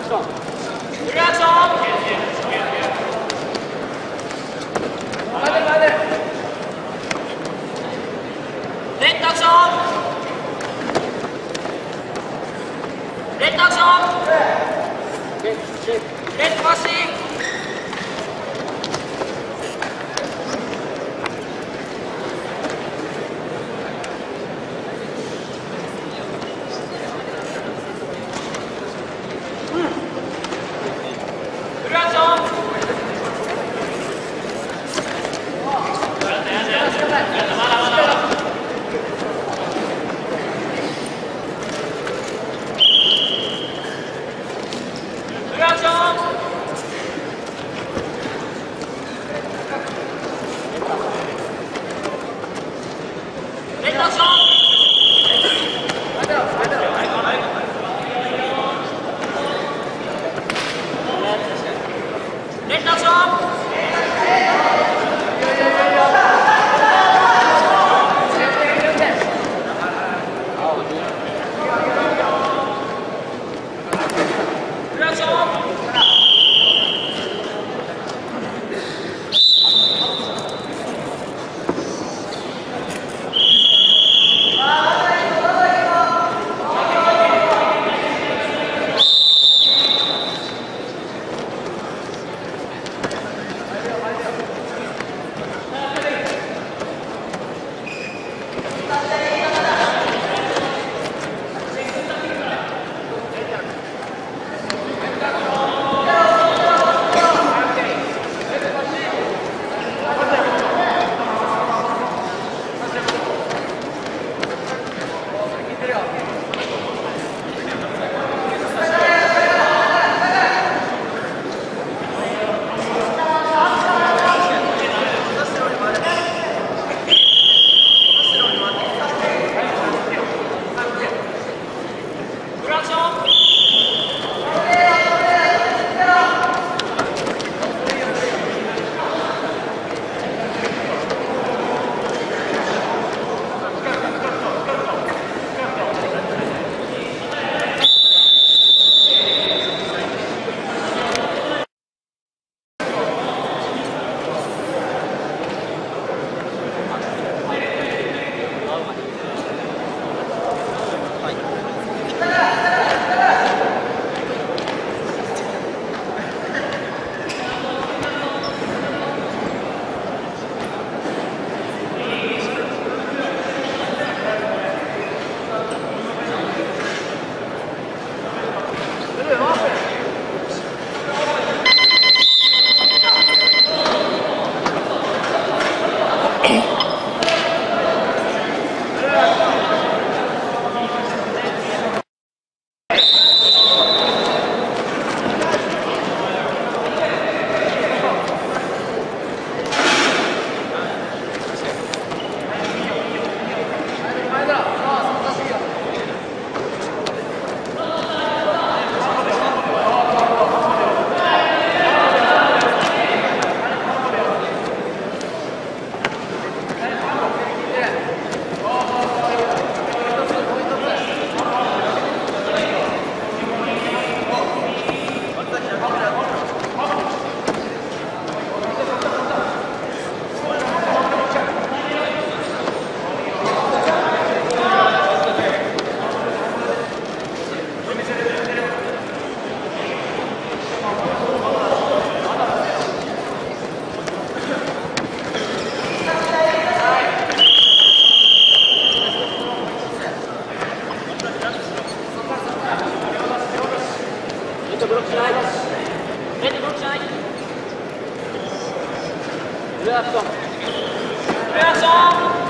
アクションフルアクション待て待てレッドアクションレッドアクションレッドパッシング Red Reação! Reação!